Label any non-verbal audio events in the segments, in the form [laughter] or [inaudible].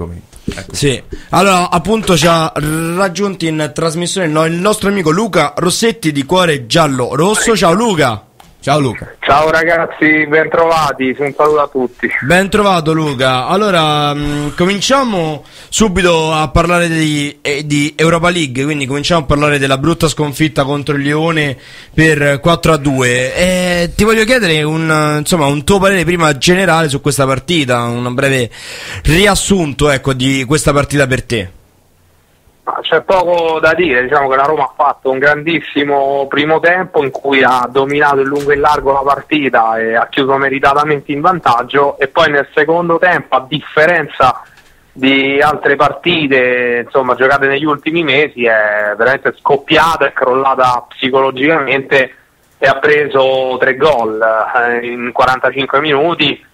l'argomento. Ecco. Sì, allora appunto ci ha raggiunto in trasmissione il nostro amico Luca Rossetti di Cuore Giallo Rosso. Ciao Luca! Ciao Luca. Ciao ragazzi, ben trovati, un saluto a tutti. Ben trovato Luca. Allora, mh, mm, cominciamo subito a parlare di, eh, di, Europa League, quindi cominciamo a parlare della brutta sconfitta contro il Lione per 4 a 2. E ti voglio chiedere un, insomma, un tuo parere prima generale su questa partita, un breve riassunto ecco, di questa partita per te. C'è poco da dire, diciamo che la Roma ha fatto un grandissimo primo tempo in cui ha dominato in lungo e in largo la partita e ha chiuso meritatamente in vantaggio e poi nel secondo tempo, a differenza di altre partite insomma, giocate negli ultimi mesi, è veramente scoppiata e crollata psicologicamente e ha preso tre gol eh, in 45 minuti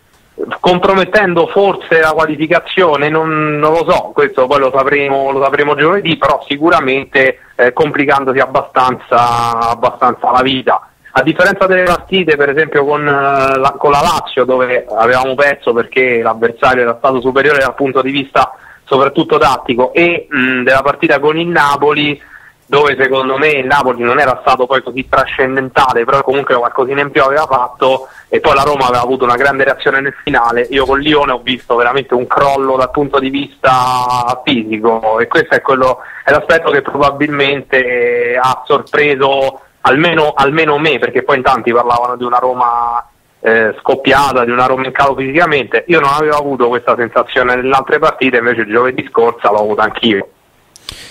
compromettendo forse la qualificazione, non, non, lo so, questo poi lo sapremo, lo sapremo giovedì, però sicuramente eh, complicandosi abbastanza, abbastanza, la vita. A differenza delle partite, per esempio con, eh, la, con la Lazio, dove avevamo perso perché l'avversario era stato superiore dal punto di vista soprattutto tattico, e mh, della partita con il Napoli, dove secondo me il Napoli non era stato poi così trascendentale, però comunque qualcosina in più aveva fatto e poi la Roma aveva avuto una grande reazione nel finale. Io con Lione ho visto veramente un crollo dal punto di vista fisico e questo è, quello, è l'aspetto che probabilmente ha sorpreso almeno, almeno me, perché poi in tanti parlavano di una Roma eh, scoppiata, di una Roma in calo fisicamente. Io non avevo avuto questa sensazione nelle altre partite, invece giovedì scorsa l'ho avuta anch'io.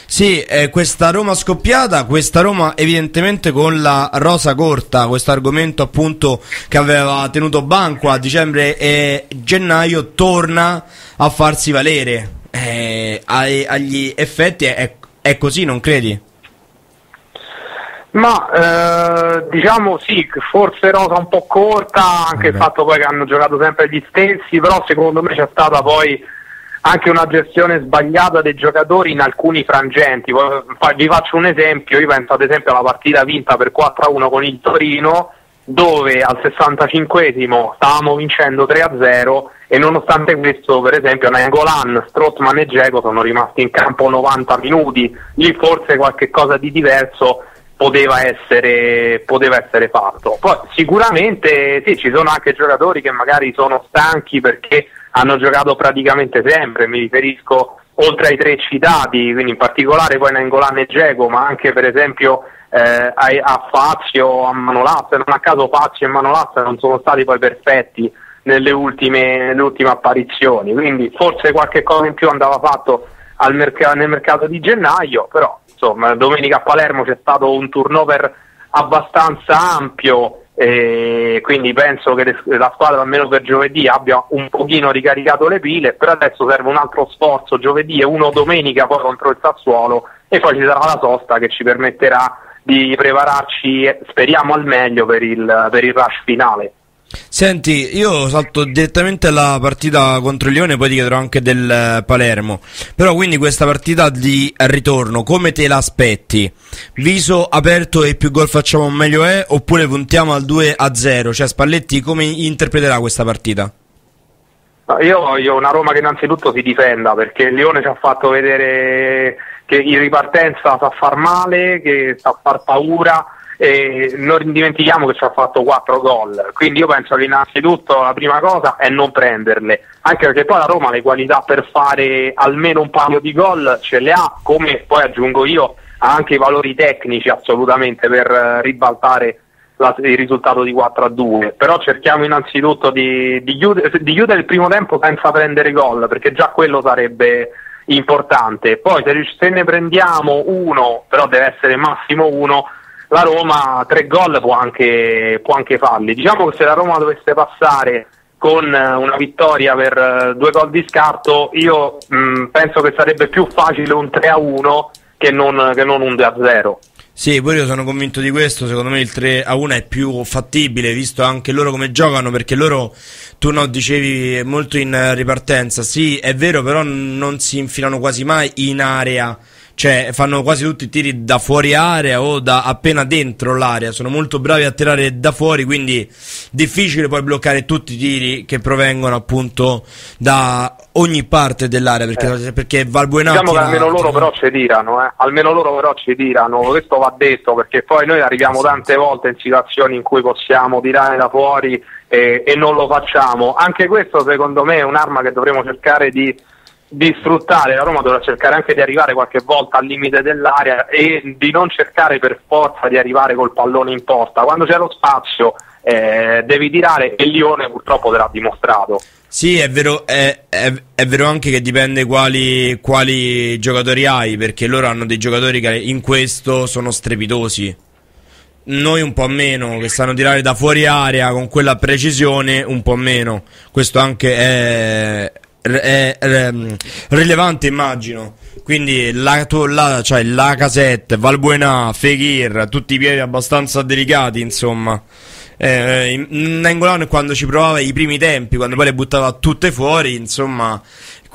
Sì, eh, questa Roma scoppiata, questa Roma evidentemente con la rosa corta, questo argomento appunto che aveva tenuto banco a dicembre e gennaio, torna a farsi valere. Eh, agli effetti è, è così, non credi? Ma eh, diciamo sì, forse rosa un po' corta, anche okay. il fatto poi che hanno giocato sempre gli stessi, però secondo me c'è stata poi anche una gestione sbagliata dei giocatori in alcuni frangenti. Vi faccio un esempio, io penso ad esempio alla partita vinta per 4-1 con il Torino, dove al 65esimo stavamo vincendo 3-0 e nonostante questo, per esempio, Nangolan, Strottman e Geco sono rimasti in campo 90 minuti, lì forse qualche cosa di diverso poteva essere, poteva essere fatto. Poi sicuramente sì, ci sono anche giocatori che magari sono stanchi perché hanno giocato praticamente sempre, mi riferisco oltre ai tre citati, quindi in particolare poi Nengolan e Geco, ma anche per esempio eh, a, Fazio, a Manolazzo, non a caso Fazio e Manolazzo non sono stati poi perfetti nelle ultime, nelle ultime apparizioni, quindi forse qualche cosa in più andava fatto merc- nel mercato di gennaio, però insomma domenica a Palermo c'è stato un turnover abbastanza ampio e quindi penso che la squadra almeno per giovedì abbia un pochino ricaricato le pile però adesso serve un altro sforzo giovedì e uno domenica poi contro il Sassuolo e poi ci sarà la sosta che ci permetterà di prepararci speriamo al meglio per il, per il rush finale Senti, io salto direttamente alla partita contro il Lione, poi ti chiederò anche del eh, Palermo. Però quindi questa partita di ritorno, come te l'aspetti? Viso aperto e più gol facciamo meglio è? Oppure puntiamo al 2 a 0? Cioè Spalletti come interpreterà questa partita? Io voglio una Roma che innanzitutto si difenda perché il Lione ci ha fatto vedere che in ripartenza sa far male, che sa far paura e non dimentichiamo che ci ha fatto 4 gol, quindi io penso che innanzitutto la prima cosa è non prenderle, anche perché poi la Roma le qualità per fare almeno un paio di gol ce le ha, come poi aggiungo io, ha anche i valori tecnici assolutamente per eh, ribaltare la, il risultato di 4 a 2, però cerchiamo innanzitutto di, di, chiudere, di chiudere il primo tempo senza prendere gol, perché già quello sarebbe importante, poi se, se ne prendiamo uno, però deve essere massimo uno, la Roma tre gol può anche, può anche farli. Diciamo che se la Roma dovesse passare con eh, una vittoria per eh, due gol di scarto, io mh, mm, penso che sarebbe più facile un 3 a 1 che non, che non un 2 a 0. Sì, pure io sono convinto di questo, secondo me il 3 a 1 è più fattibile, visto anche loro come giocano, perché loro, tu no, dicevi molto in ripartenza, sì, è vero, però non si infilano quasi mai in area cioè fanno quasi tutti i tiri da fuori area o da appena dentro l'area, sono molto bravi a tirare da fuori, quindi difficile poi bloccare tutti i tiri che provengono appunto da ogni parte dell'area perché, eh. perché Valbuena diciamo che almeno loro però ci tirano eh? almeno loro però ci tirano questo va detto perché poi noi arriviamo tante volte in situazioni in cui possiamo tirare da fuori e, e non lo facciamo anche questo secondo me è un'arma che dovremo cercare di di sfruttare, la Roma dovrà cercare anche di arrivare qualche volta al limite dell'area e di non cercare per forza di arrivare col pallone in porta. Quando c'è lo spazio eh, devi tirare e Lione purtroppo te l'ha dimostrato. Sì, è vero, è, è, è vero anche che dipende quali, quali giocatori hai, perché loro hanno dei giocatori che in questo sono strepitosi. Noi un po' meno, che sanno tirare da fuori area con quella precisione, un po' meno. Questo anche è, è, è rilevante, immagino. Quindi la, la, cioè, la casette, Valbuena, Fekir, tutti i piedi abbastanza delicati, insomma. Eh, Nengolano quando ci provava i primi tempi, quando poi le buttava tutte fuori, insomma,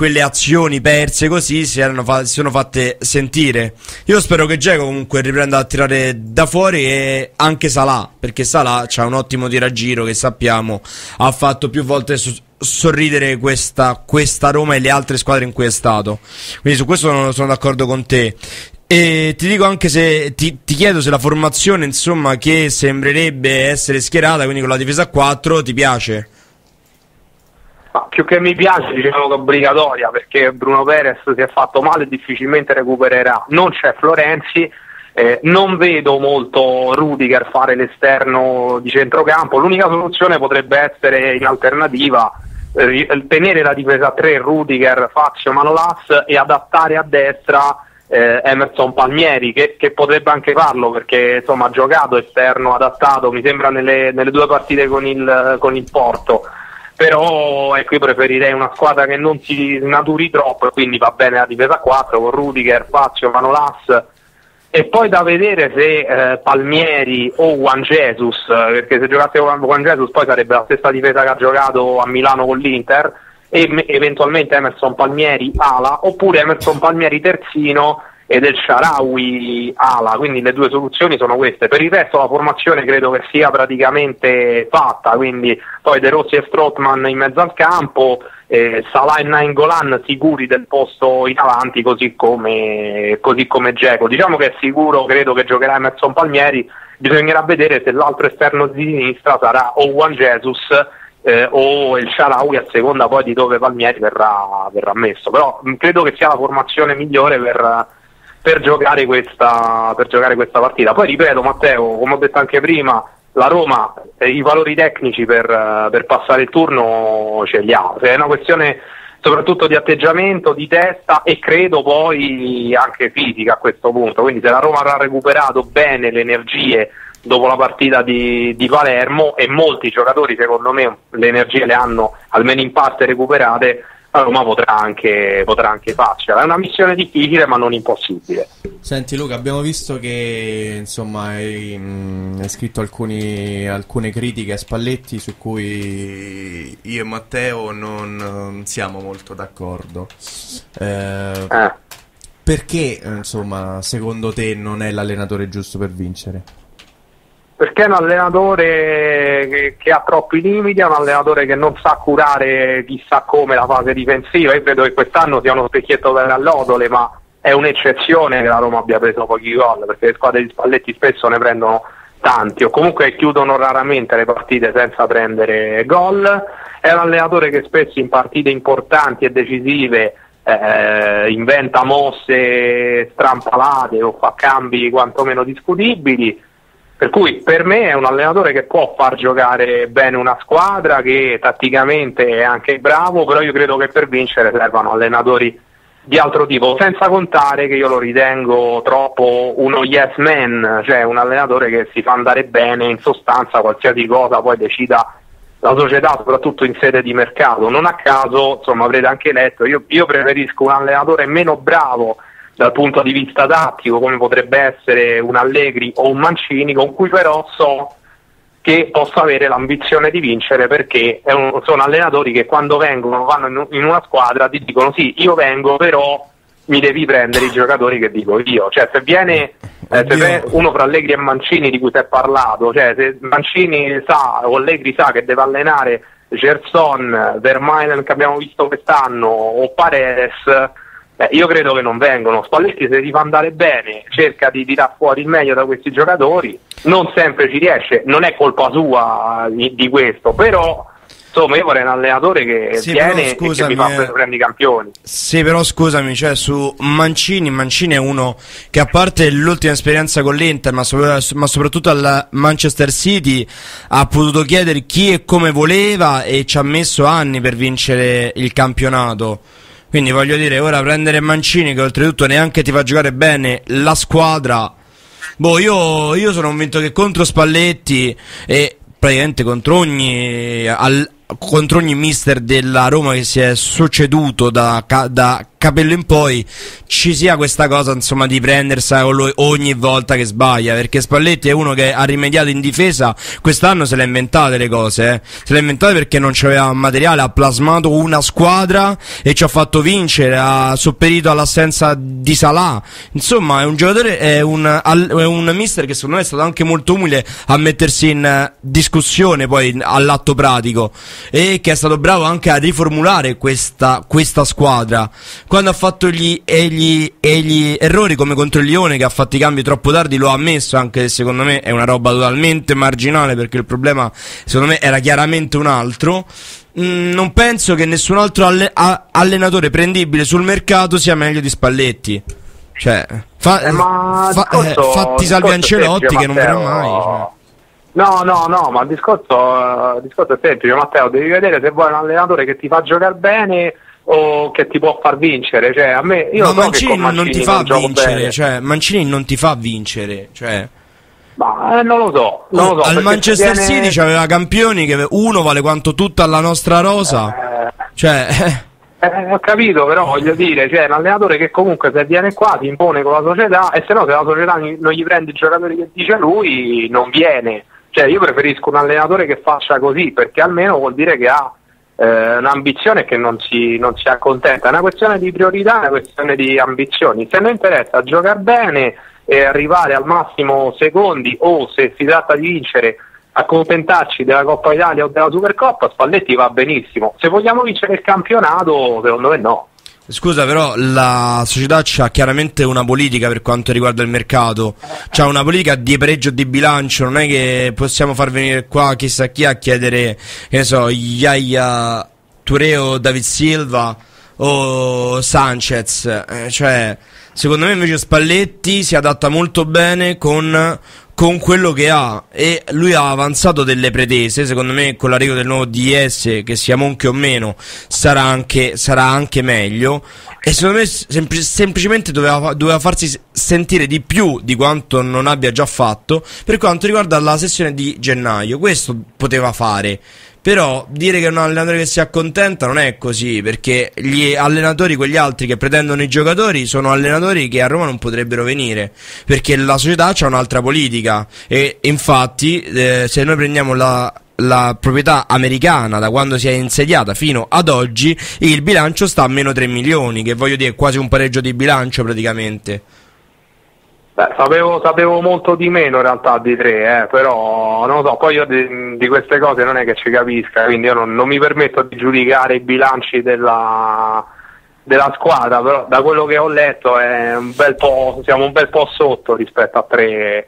quelle azioni perse così si, fa- si sono fatte sentire. Io spero che Geco comunque riprenda a tirare da fuori e anche Salah, perché Salah ha un ottimo tiragiro che sappiamo ha fatto più volte su- sorridere questa, questa, Roma e le altre squadre in cui è stato. Quindi su questo sono, sono d'accordo con te. E ti dico anche se ti, ti, chiedo se la formazione, insomma, che sembrerebbe essere schierata, quindi con la difesa a 4, ti piace? Ma più che mi piace, diciamo che è obbligatoria perché Bruno Perez si è fatto male e difficilmente recupererà. Non c'è Florenzi, eh, non vedo molto Rudiger fare l'esterno di centrocampo. L'unica soluzione potrebbe essere in alternativa eh, tenere la difesa a 3 Rudiger, Fazio, Manolas e adattare a destra eh, Emerson Palmieri che, che, potrebbe anche farlo perché insomma ha giocato esterno adattato mi sembra nelle, nelle due partite con il, con il Porto però ecco io preferirei una squadra che non si snaturi troppo quindi va bene la difesa 4 con Rudiger, Fazio, Manolas. E poi da vedere se eh, Palmieri o Juan Jesus perché se giocasse con Juan Jesus poi sarebbe la stessa difesa che ha giocato a Milano con l'Inter e eventualmente Emerson Palmieri ala oppure Emerson Palmieri terzino e del Sharawi ala, quindi le due soluzioni sono queste. Per il resto la formazione credo che sia praticamente fatta, quindi poi De Rossi e Strottman in mezzo al campo, eh, Salah e Nainggolan sicuri del posto in avanti così come, così come Geco. Diciamo che è sicuro, credo che giocherà Emerson Palmieri, bisognerà vedere se l'altro esterno di sinistra sarà o Juan Jesus eh, o il Sharawi a seconda poi di dove Palmieri verrà, verrà messo. Però mh, credo che sia la formazione migliore per, per, giocare questa, per, giocare questa, partita. Poi ripeto, Matteo, come ho detto anche prima, la Roma eh, i valori tecnici per, per, passare il turno ce li ha. È una questione soprattutto di atteggiamento, di testa e credo poi anche fisica a questo punto. Quindi se la Roma avrà recuperato bene le energie dopo la partita di, di, Palermo e molti giocatori secondo me le energie le hanno almeno in parte recuperate la Roma potrà anche, potrà anche farcela. È una missione difficile ma non impossibile. Senti Luca, abbiamo visto che insomma hai, mh, hai scritto alcuni, alcune critiche a Spalletti su cui io e Matteo non, non siamo molto d'accordo. Eh, eh. Perché insomma secondo te non è l'allenatore giusto per vincere? Perché è un allenatore che, che, ha troppi limiti, è un allenatore che non sa curare chissà come la fase difensiva. Io credo che quest'anno sia uno specchietto per allodole, ma è un'eccezione che la Roma abbia preso pochi gol, perché le squadre di Spalletti spesso ne prendono tanti o comunque chiudono raramente le partite senza prendere gol. È un allenatore che spesso in partite importanti e decisive eh, inventa mosse strampalate o fa cambi quantomeno discutibili per cui per me è un allenatore che può far giocare bene una squadra, che tatticamente è anche bravo, però io credo che per vincere servano allenatori di altro tipo, senza contare che io lo ritengo troppo uno yes man, cioè un allenatore che si fa andare bene in sostanza qualsiasi cosa poi decida la società, soprattutto in sede di mercato. Non a caso, insomma, avrete anche letto, io, io preferisco un allenatore meno bravo dal punto di vista tattico come potrebbe essere un Allegri o un Mancini con cui però so che possa avere l'ambizione di vincere perché un, sono allenatori che quando vengono vanno in, in, una squadra ti dicono sì io vengo però mi devi prendere i giocatori che dico io. Cioè, se viene, eh, se viene uno fra Allegri e Mancini di cui si è parlato, cioè se Mancini sa o Allegri sa che deve allenare Gerson, Vermaelen che abbiamo visto quest'anno o Paredes, beh, io credo che non vengono. Spalletti se ti fa andare bene cerca di tirare fuori il meglio da questi giocatori, non sempre ci riesce, non è colpa sua di, di questo, però Insomma, io vorrei un allenatore che sì, viene però, scusami, e che mi fa eh, prendere i campioni. Sì, però scusami, cioè su Mancini, Mancini è uno che a parte l'ultima esperienza con l'Inter, ma, so- ma soprattutto al Manchester City, ha potuto chiedere chi e come voleva e ci ha messo anni per vincere il campionato. Quindi voglio dire, ora prendere Mancini che oltretutto neanche ti fa giocare bene la squadra. Boh, io, io sono convinto che contro Spalletti e praticamente contro ogni al, contro ogni mister della Roma che si è succeduto da, da capello in poi ci sia questa cosa insomma di lui ogni volta che sbaglia perché Spalletti è uno che ha rimediato in difesa. Quest'anno se le ha inventate le cose eh. se le ha inventate perché non c'aveva materiale ha plasmato una squadra e ci ha fatto vincere ha sopperito all'assenza di Salah. Insomma è un giocatore è un, è un mister che secondo me è stato anche molto umile a mettersi in discussione poi all'atto pratico e che è stato bravo anche a riformulare questa, questa squadra. Quando ha fatto gli, gli, gli, errori come contro il Lione che ha fatto i cambi troppo tardi lo ha ammesso anche se secondo me è una roba totalmente marginale perché il problema secondo me era chiaramente un altro. Mm, non penso che nessun altro alle, a, allenatore prendibile sul mercato sia meglio di Spalletti. Cioè fa, eh, fa, eh, fatti salvi Ancelotti che non verrà mai cioè. No, no, no, ma il discorso, il discorso è semplice, Matteo, devi vedere se vuoi un allenatore che ti fa giocare bene o che ti può far vincere. Cioè, a me, io Ma so Mancini, Mancini, non ti fa vincere, cioè, Mancini non ti fa vincere, cioè. Ma eh, non lo so. Non lo so al Manchester viene... City c'aveva campioni che uno vale quanto tutta la nostra rosa. Eh, cioè. [laughs] Eh, ho capito, però voglio dire, c'è cioè, un allenatore che comunque se viene qua ti impone con la società e se no se la società non gli prende i giocatori che dice lui non viene. Cioè io preferisco un allenatore che faccia così perché almeno vuol dire che ha eh, un'ambizione che non si, non si accontenta, è una questione di priorità, è una questione di ambizioni. Se non interessa giocare bene e arrivare al massimo secondi o se si tratta di vincere accontentarci della Coppa Italia o della Supercoppa, Spalletti va benissimo. Se vogliamo vincere il campionato, secondo me no. Scusa, però la società ha chiaramente una politica per quanto riguarda il mercato. C'ha una politica di pareggio di bilancio. Non è che possiamo far venire qua chissà chi a chiedere, che ne so, Yaya Tureo, David Silva o Sanchez. Eh, cioè, secondo me invece Spalletti si adatta molto bene con con quello che ha. E lui ha avanzato delle pretese. Secondo me con l'arrivo del nuovo DS che sia Monche o meno sarà anche, sarà anche meglio. E secondo me sempl- semplicemente doveva, doveva, farsi sentire di più di quanto non abbia già fatto per quanto riguarda la sessione di gennaio. Questo poteva fare però dire che è un allenatore che si accontenta non è così, perché gli allenatori, quegli altri che pretendono i giocatori, sono allenatori che a Roma non potrebbero venire, perché la società ha un'altra politica. E infatti, eh, se noi prendiamo la, la proprietà americana da quando si è insediata fino ad oggi, il bilancio sta a meno 3 milioni, che voglio dire quasi un pareggio di bilancio praticamente. Beh, sapevo, sapevo, molto di meno in realtà di tre, eh, però non lo so, poi io di, di, queste cose non è che ci capisca, quindi io non, non mi permetto di giudicare i bilanci della, della, squadra, però da quello che ho letto un siamo un bel po' sotto rispetto a tre,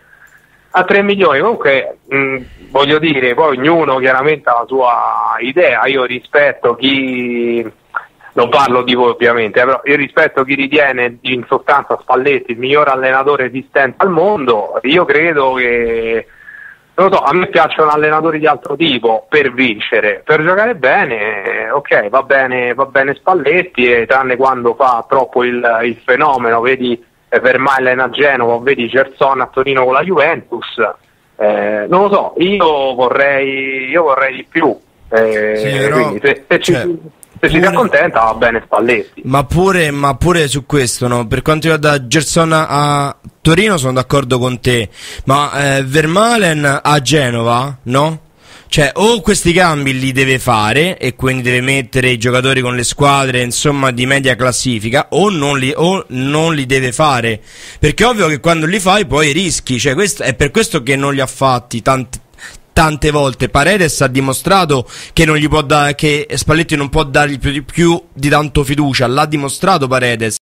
a 3 milioni. Comunque mh, voglio dire, poi ognuno chiaramente ha la sua idea, io rispetto chi non parlo di voi ovviamente, eh, però io rispetto chi ritiene in sostanza Spalletti il miglior allenatore esistente al mondo, io credo che non lo so, a me piacciono allenatori di altro tipo per vincere, per giocare bene, ok, va bene, va bene Spalletti, e tranne quando fa troppo il, il fenomeno, vedi Vermaelen a Genova, vedi Gerson a Torino con la Juventus, eh, non lo so, io vorrei, io vorrei di più. Eh, sì, però, se, se cioè... se si accontenta va bene Spalletti. Ma pure, ma pure su questo, no? per quanto riguarda Gerson a Torino sono d'accordo con te, ma eh, Vermalen a Genova, no? Cioè, o questi cambi li deve fare e quindi deve mettere i giocatori con le squadre, insomma, di media classifica, o non li, o non li deve fare. Perché è ovvio che quando li fai poi rischi. Cioè, questo, è per questo che non li ha fatti tanti, tante volte. Paredes ha dimostrato che, non gli può da- che Spalletti non può dargli più di, più di tanto fiducia. L'ha dimostrato Paredes.